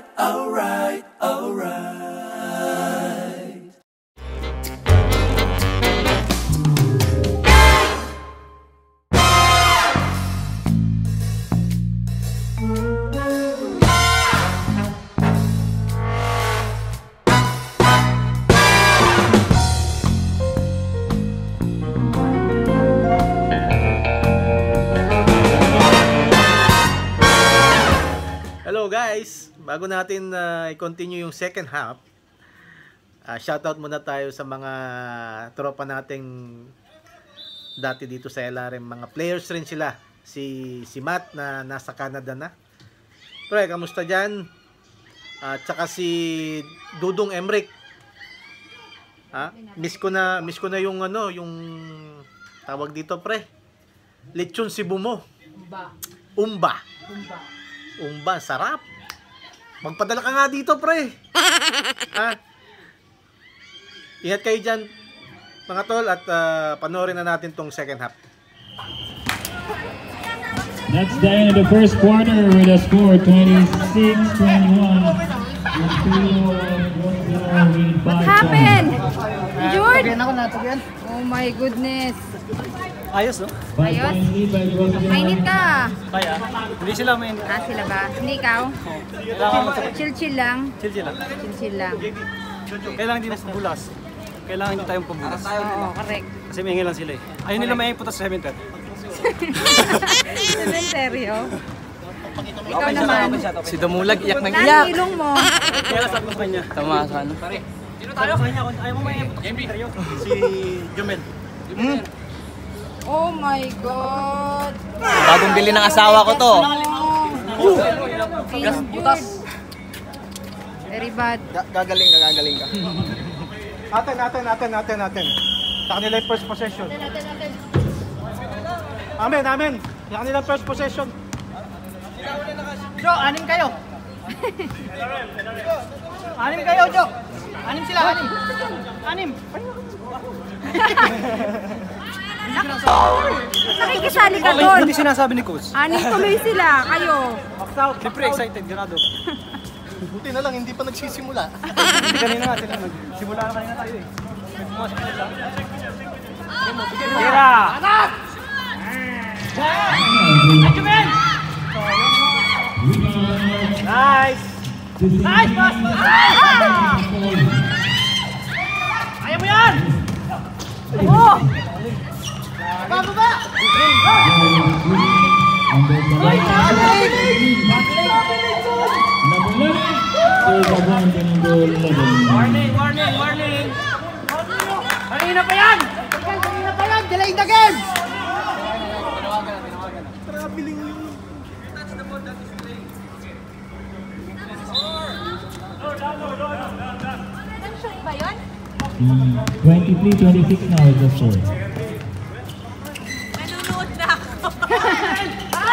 right. Oh. Bago natin uh, i-continue yung second half, uh, shoutout muna tayo sa mga tropa nating dati dito sa LRM. Mga players rin sila. Si, si Matt na nasa Canada na. Pre, kamusta dyan? At saka si Dudong Emrick. Ha? Miss ko na, miss ko na yung ano, yung tawag dito pre. Lechon Cebu mo. Umba. Umba. Umba. Umba, sarap. Magpadala ka nga dito, pre. ha? Ingat kayo dyan, mga tol, at uh, panoorin na natin tong second half. That's the end of the first quarter with a score 26-21. What happened? Tugyan. Oh my goodness. Ayos, no? Ayos. Mainit ka. Kaya, hindi sila main. Ah, sila ba? Hindi ikaw? Kailangan mo Chill-chill lang. chill chill lang. Chill-chill lang. Kailangan din bulas. Kailangan hindi tayong pambulas. Oo, correct. Kasi may lang sila eh. Ayun nila may putas sa cemetery. Cementerio. Ikaw naman. Si Damulag, iyak ng Saan ilong mo? Kaya sabi ko sa kanya. Tama sa ano? Pare, sino tayo? Sa ayaw mo may cemetery. Si Jumel. Oh my God. Bagong bili ng asawa ko to. Injured. Very bad. Gagaling ka, gagaling ka. Atin, atin, atin, atin, atin. Sa kanila yung first possession. Amen, amen. Sa kanila first possession. Jo, anim kayo. anim kayo, Jo. Anim sila, anim. Anim. Nakikisali ka doon. Hindi sinasabi ni Coach. Anim tuloy sila. Kayo. Siyempre excited, ganado. Buti na lang, hindi pa nagsisimula. Hindi kanina nga, sila nagsimula na kanina tayo eh. Tira! Anak! Nice! Nice, boss! Ayaw mo yan! Oh! Baba, baba! Warning, warning, warning! Kanina pa yan! Kanina pa yan! Delay the game! ba yun? 23-26 now is the score.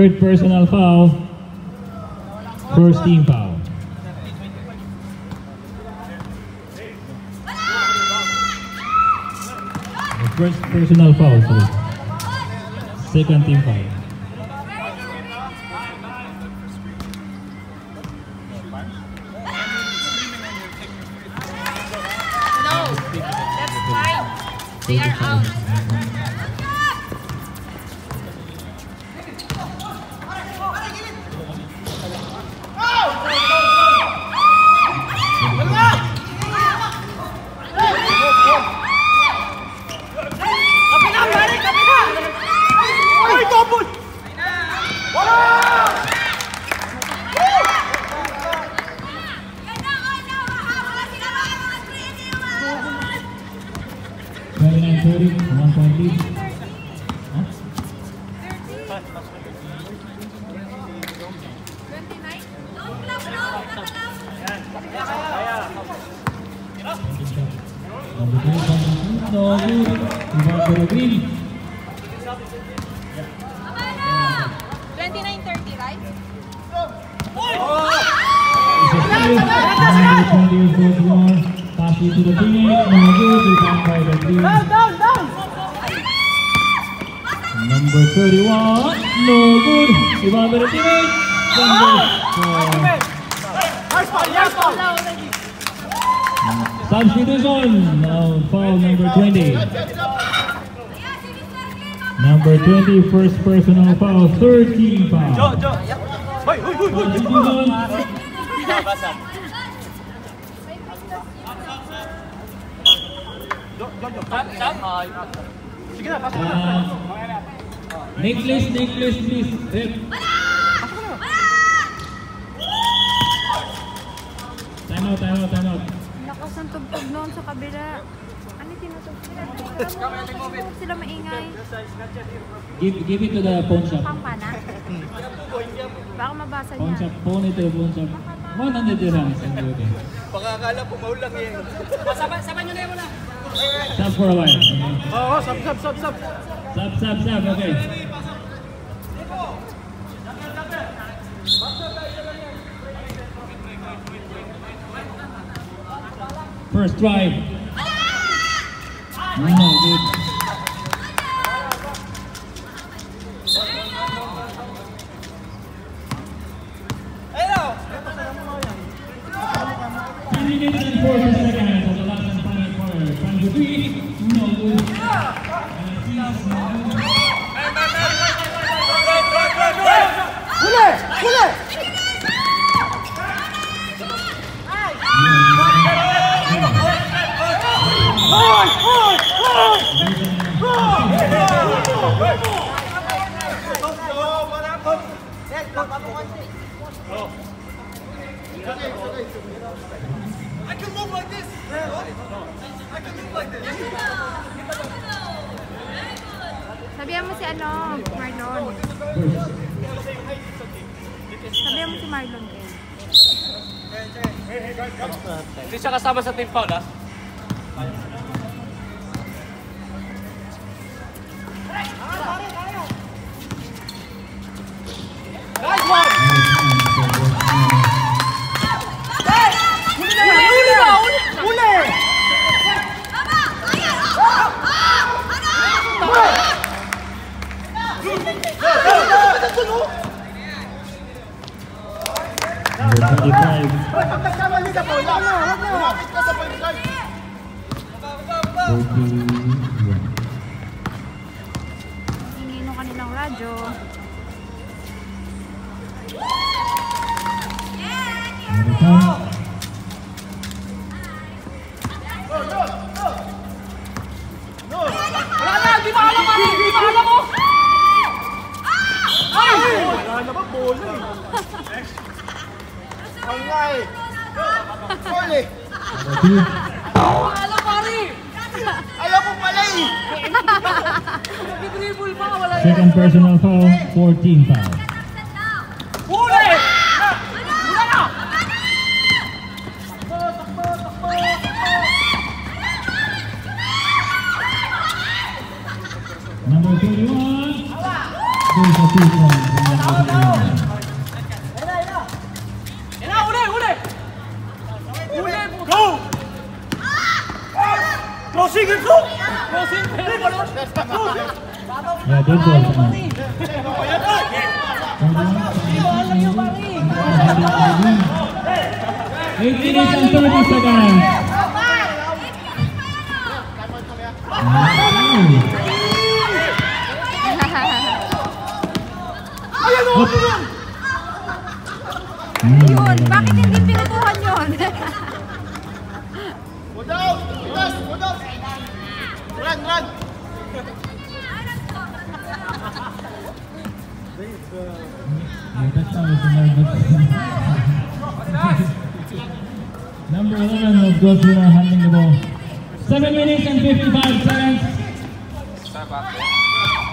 Third personal foul. First team foul. First personal foul, sorry. Second team foul. compartir. little bit of Yes, Oh. Substitute on now foul number 20. Number 20, first personal foul, 13 foul. Uh, necklace, necklace, please. Out, time out, time out. Lakas ng tugtog noon sa kabila. Ano tinutugtog sila? sila maingay. Give, give it to the pawn shop. Kampana? Baka mabasa Pawn niya. shop, pawn it to the pawn shop. 100 dirhams. Okay. Baka akala pumaulang yan. Stop for a while. Okay. Oo, sab, sab, sab, sab. Stop, stop, stop. Okay. first drive. I know, dude. Pull! Of the last and final quarter. Time to three. No good. And six, no good. Sabihan mo si ano, Marlon. Sabihan mo si Marlon din. Hindi siya kasama sa team foul, ha? Nagkamali ka po, wala na, wag na. Lumapit ka sa point guard. 41. Hingi nung kanilang radyo. Number Number 2. Ayaw ko pala eh. Second personal foul, 14 foul.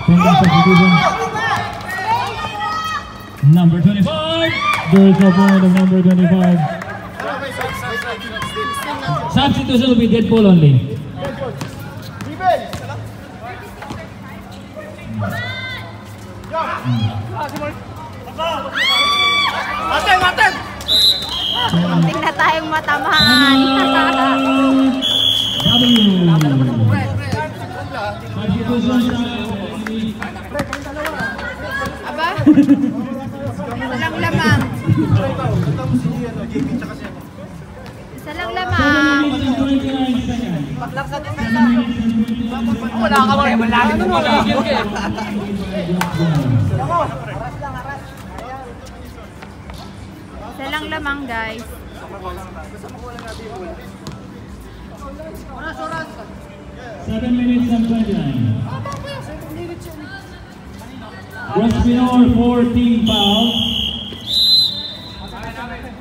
Number 25. There is no point of number 25. Substitution will be dead ball only. Na tayong. W. Substitution Walang lamang. Isa lang lamang. 29 seconds. Wala ka ba? Malalim mo na. Isa lang lamang guys. Seven minutes and 29. Westminor, four team foul.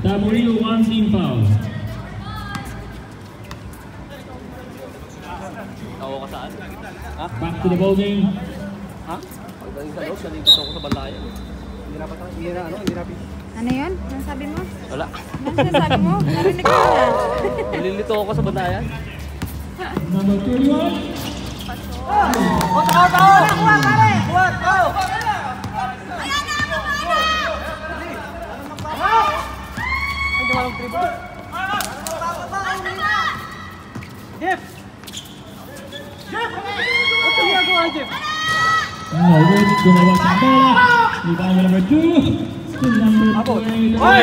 W, one team foul. Tawo ka saan? Ha? Back to the ball game. Ha? Pagdating sa loob, kanina gusto ko sa balayan. Hindi na pa hindi na ano, hindi na Ano yun? Ano sabi mo? Wala. Ano sinasabi mo? Narinig ko na. Nililito ako sa bandayan. Number 31. Di bawah nomor 7. Abot. Woi.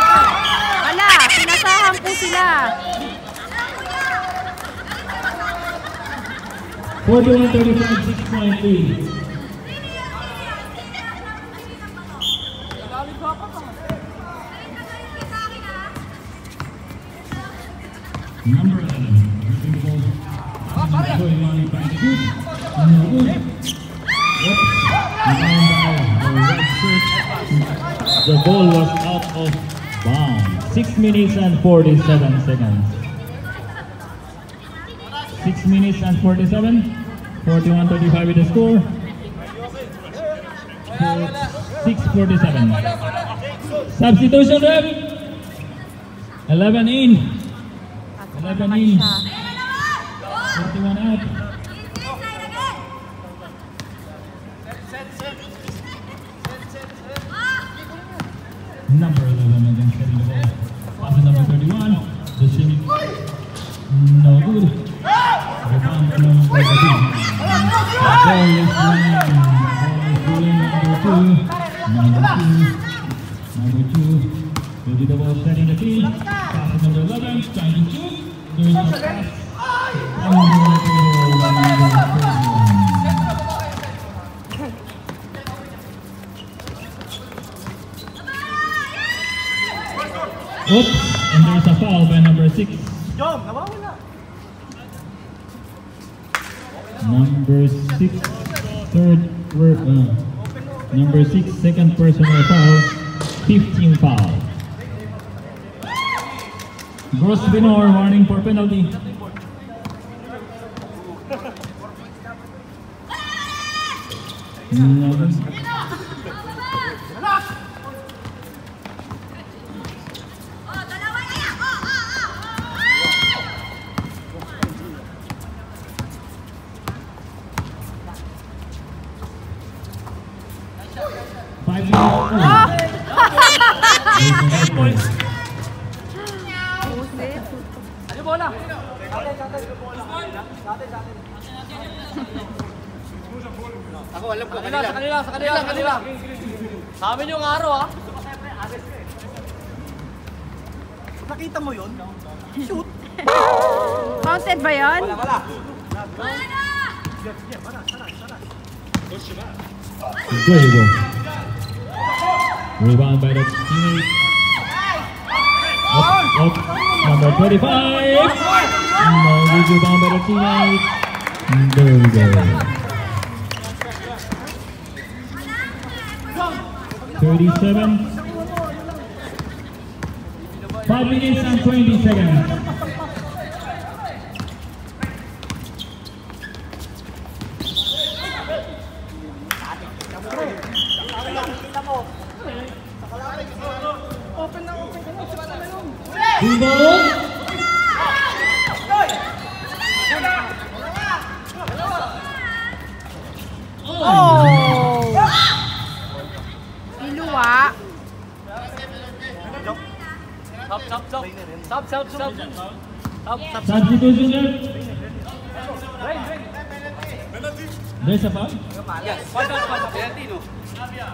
lang po sila. Number 11, the ball was out of bounds. 6 minutes and 47 seconds. 6 minutes and 47. 41 35 with the score. 647. Substitution rep. 11 in. 11 in. Oops, and there's a foul by number 6. Jom, nawawala. Number six, third, wor- uh, number six, second personal foul, 15 foul. Gross Binor, warning for penalty. Incredible. Rebound by the teammate. Up, up, number 25. No rebound by the teammate. There we go. 37. 5 minutes and 20 seconds.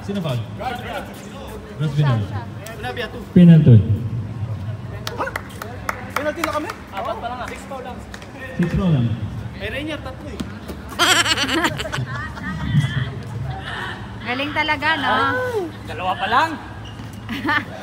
Sino foul? Ross Binor. Penalty. Penalty na kami? Apat pa lang ah. Six foul lang. Six foul lang. Eh, Rainier, tatlo eh. Galing talaga, no? Dalawa pa lang.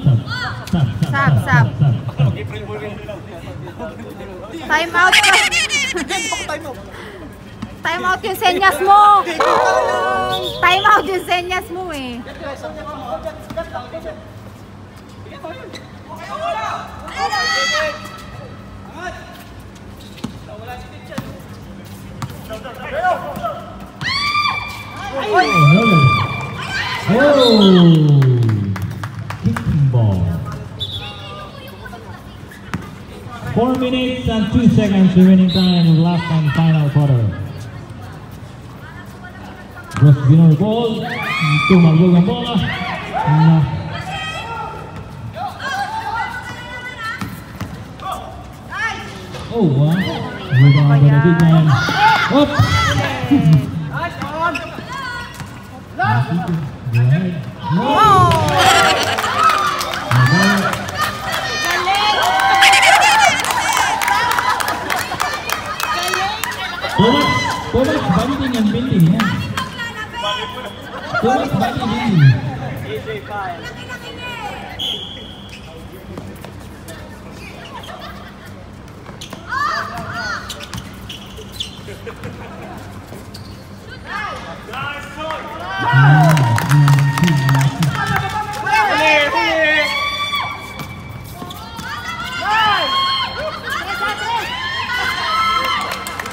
sub, sub. Time out ka. Time out. Time out yung senyas mo. Time out yung senyas mo eh. Oh, 4 minutes and 2 seconds remaining time in last and final quarter. Rozwinął gol, tu ma drugą bola. Oh, wow. Rebound and a big one. Up! Nice one! Last one! Oh. Thomas Paquinini.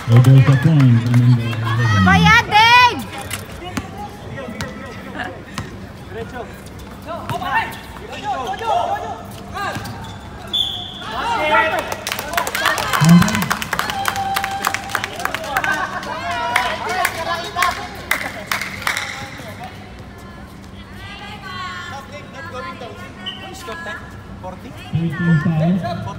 Roberto Aponho, Corti. Corti.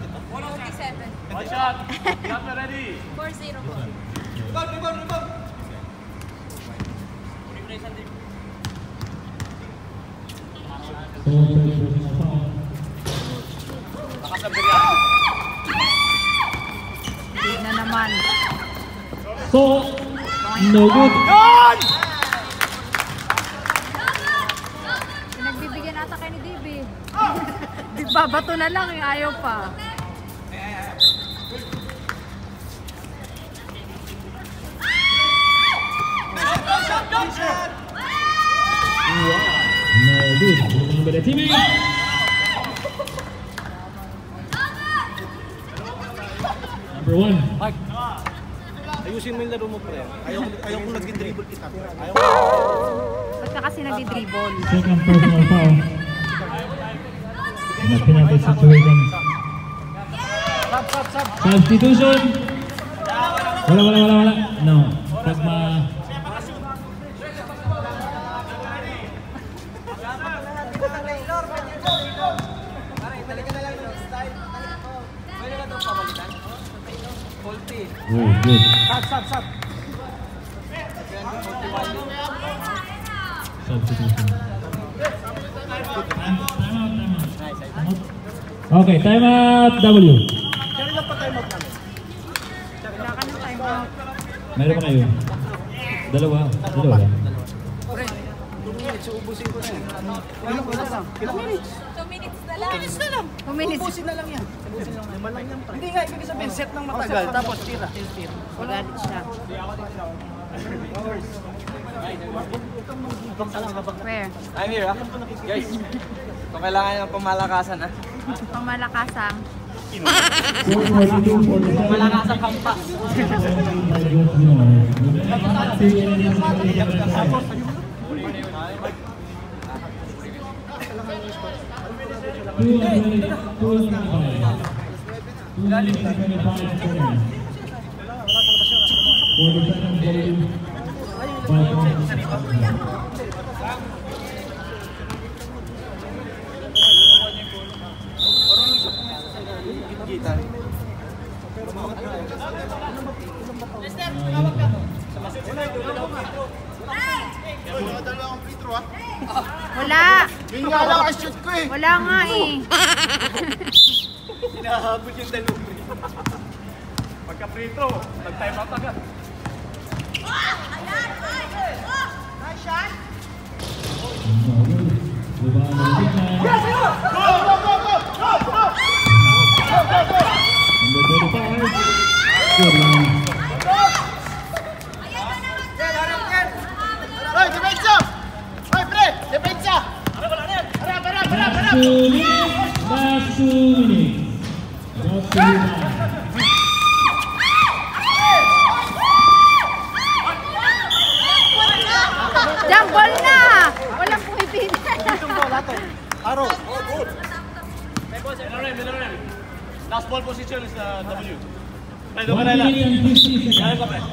So, no good. Yun! Pinagbibigyan ata kayo ni DB. Di ba, bato na lang eh, ayaw pa. Wow, no good. Number one. Ayusin mo yung laro mo, pre. Ayaw, ayaw kong nag-dribble kita. Ayaw Ba't ka kasi nagdi-dribble? Second personal foul. In a penalty situation. Substitution. Wala, wala, wala, wala. No. Pag Ng time out. Meron pa kayo? Dalawa. Dalawa lang. Pre, 2 minutes, minutes lang? Ilang minutes? 2 minutes na lang. 2 minutes na lang. 2 minutes. Ubusin na lang yan. Ubusin lang. Lima lang yan. Hindi nga, ibig sabihin, set ng matagal, tapos tira. Tira. Magalit siya. Where? I'm here, ah. Guys, kung kailangan ng pamalakasan, ah. Pamalakasang. 442 for the seven. Pamalakasang hampa. Two hundred, two hundred five. Two hundred twenty-five seconds. For the second game, five points. Wala. Yun nga lang ang shoot ko eh. Wala nga eh. Hinahabol yung dalawa. Pagka free throw, nag-time out agad. Number 35. Good line. Two minutes. Last two minutes. Last two minutes. Jumble na! Walang pumipili. Aro. Last ball position is uh, W. Play the One Manila. minute and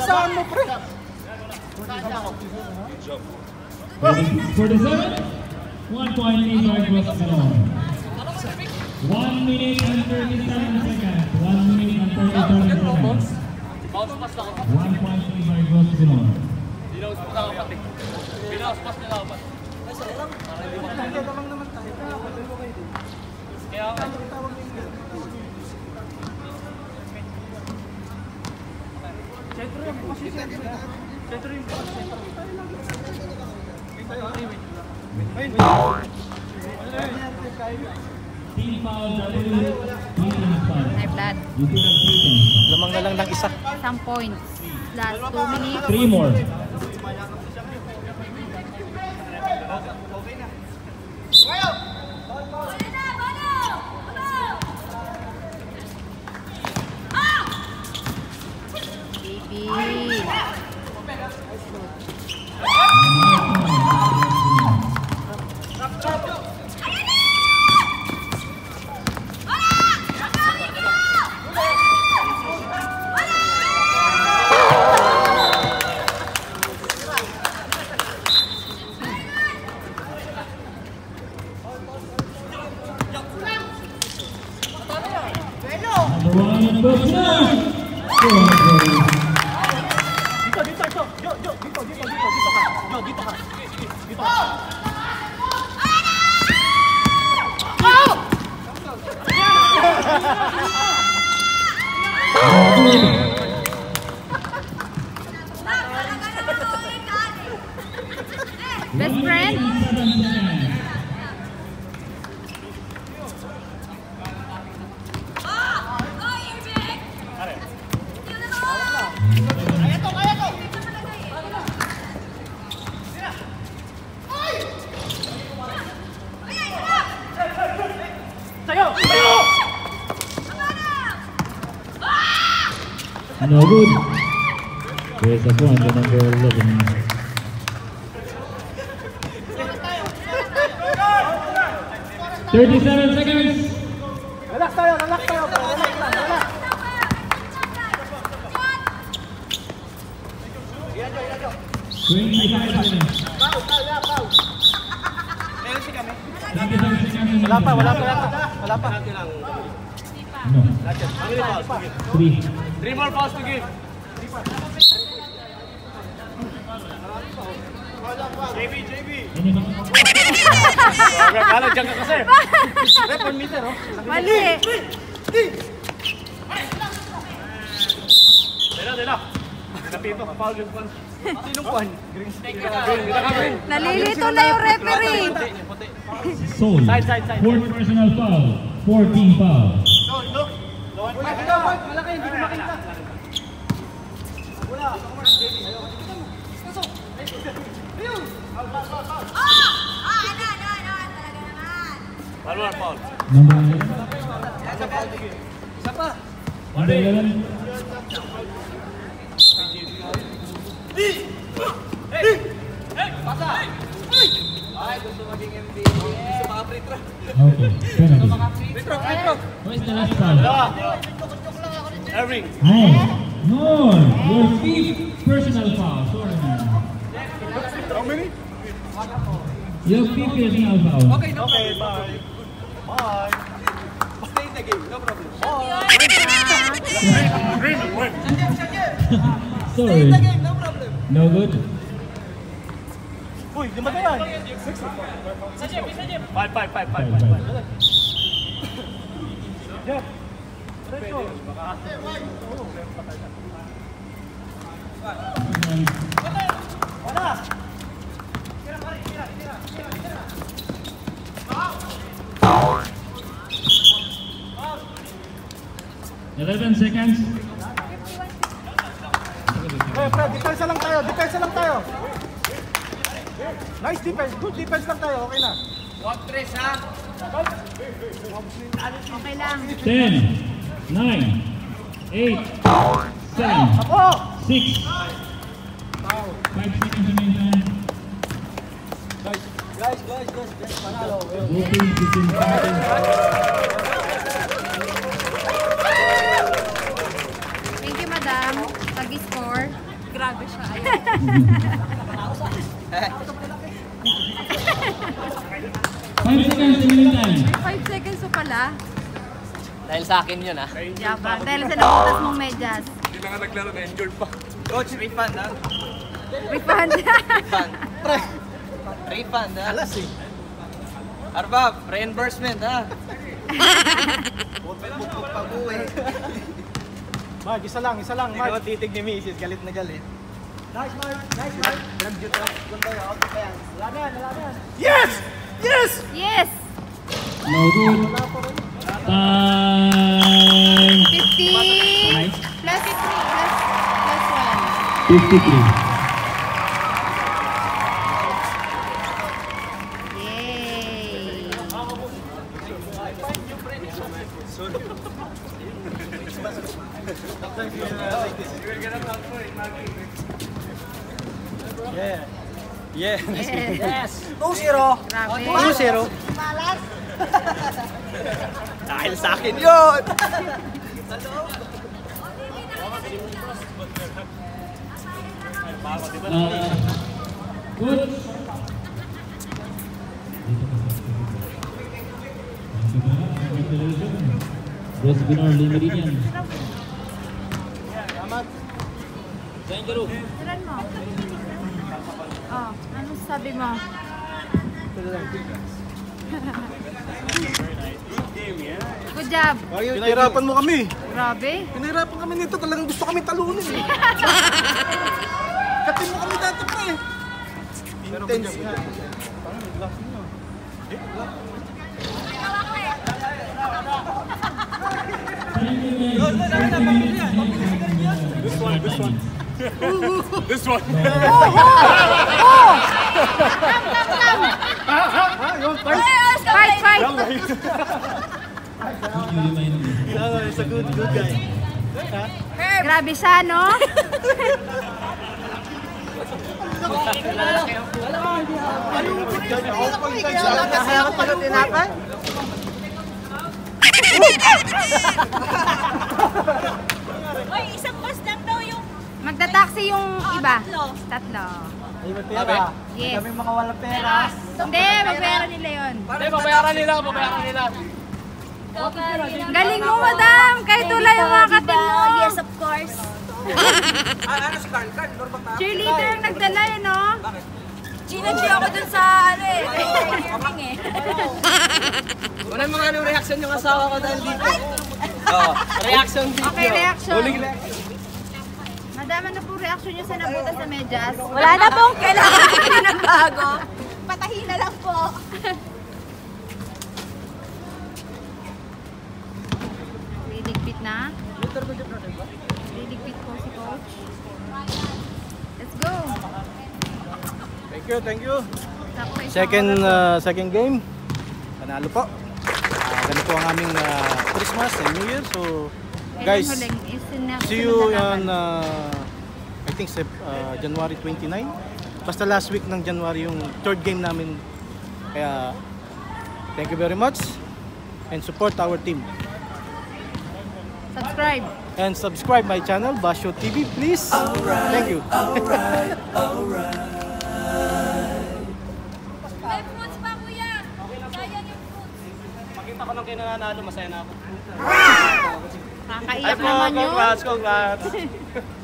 pinasahan mo, pre. For the seven, one point eight by West Malone. One minute and 37 seconds. One minute and 37 seconds. One point eight by West Malone. Binaus pa lang pati. Binaus pas nila ako. Kaya ako. Team foul, W. Three teams foul. Ay, blood. Lamang na lang ng isa. Some points. Last 2 minutes. Three more. No good. There's a point to number 11. Thirty-seven seconds. Relax tayo, relax tayo. Relax relax. Twenty-five seconds. Twenty-seven seconds. Wala pa, wala pa, wala pa. Wala pa. No. Three. Three more fouls to give. Any ba? Kala dyan ka kasi. Rep, one meter, oh. Mali. Dila, dila. Napito, foul yung kwan. Sinong. Green, green. Nalilito na yung referee. Soul. Side, side, side. Fourth personal foul. Four team foul. Malaki, Baluan How many? Your pick is now. Okay, no okay, bye. Bye. Stay in the game, no problem. Bye. Agreement, win. Sorry. Stay in the game, no problem. No good. Uy, di matayan. Sajib, sajib. Five, five, five, five, five. Yep. Diretso. Ate, why? Wala. Wala. Eleven seconds. Pre, pre, depensa lang tayo, depensa lang tayo. Nice defense, good defense lang tayo, okay na. Okay lang. Ten, nine, eight, seven, Ako! six, five seconds remaining. Guys, guys, guys, guys, panalo. To see Thank you, madam. Pag-score. Grabe siya. Five seconds time. 5 seconds pa pala. Dahil sa akin yun, ah. Yabang. Dahil sa nakutas mong medyas. Hindi na nga naglaro na injured pa. Coach, refund, ha? Refund. Refund. Pre. Refund, ha? Alas eh. Arbab, reimbursement, ha? Mark, isa lang, isa lang, Mark. titig ni Mrs. Galit na galit. Nice, Mark. Nice, Mark. Nag-jut up. Ganda yun, out of na yan. Yes! Yes! yes! No good. Time. 50 plus 3 plus, plus 53. Job. Pinahirapan mo kami. Grabe. Pinahirapan kami nito. Talagang gusto kami talunin eh. Katin mo kami dati pa eh. Intense nga. This one. Fight, fight! Oh, he's a good, good guy. Grabe siya, no? Oy, isang bus lang daw yung Magta-taxi yung iba. tatlo. Ay, may pera. Yes. Kami mga walang pera. Hindi, magpera nila yun. Hindi, babayaran nila, babayaran nila. Galing mo, madam! Kahit wala yung mga katin mo. Yes, of course. Cheerleader ang nagdala yun, no? Ginag ako dun sa ano eh. Eh. Wala mga ano reaction yung asawa ko dahil dito. Oh, reaction dito. Okay, reaction. Madam, ano po reaction niyo sa nabutas sa medyas? Wala na pong kailangan pinagbago. Patahin na lang po. Liligpit na. Liligpit po si coach. Let's go. Thank you, thank you. Second uh, second game. Panalo po. Ah, ganito po ang aming ah, Christmas and New Year. So And guys, see you on uh, I think uh, January 29. Basta last week ng January yung third game namin. Kaya thank you very much and support our team. Subscribe. And subscribe my channel, Basho TV, please. Thank you. May Makita ko nang kinanalo, masaya na ako. Kakaiyak naman yun. congrats, congrats.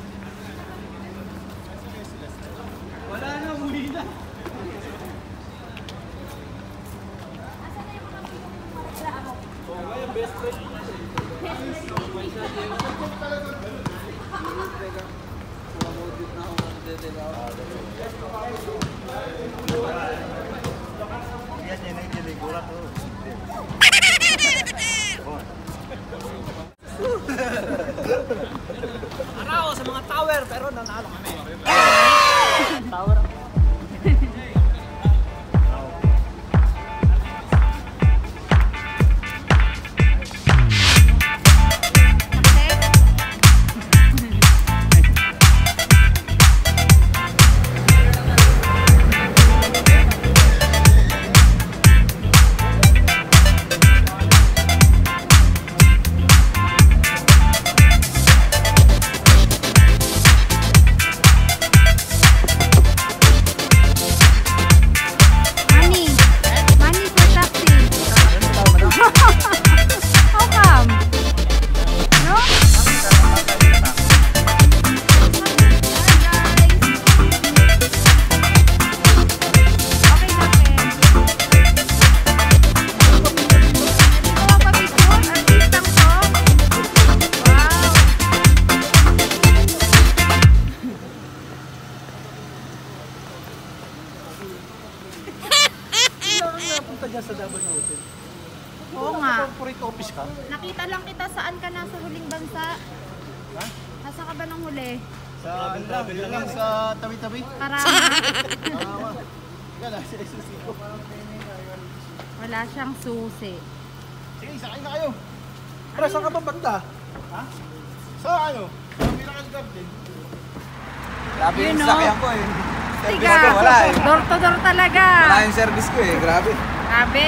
yung service ko eh, grabe. Grabe.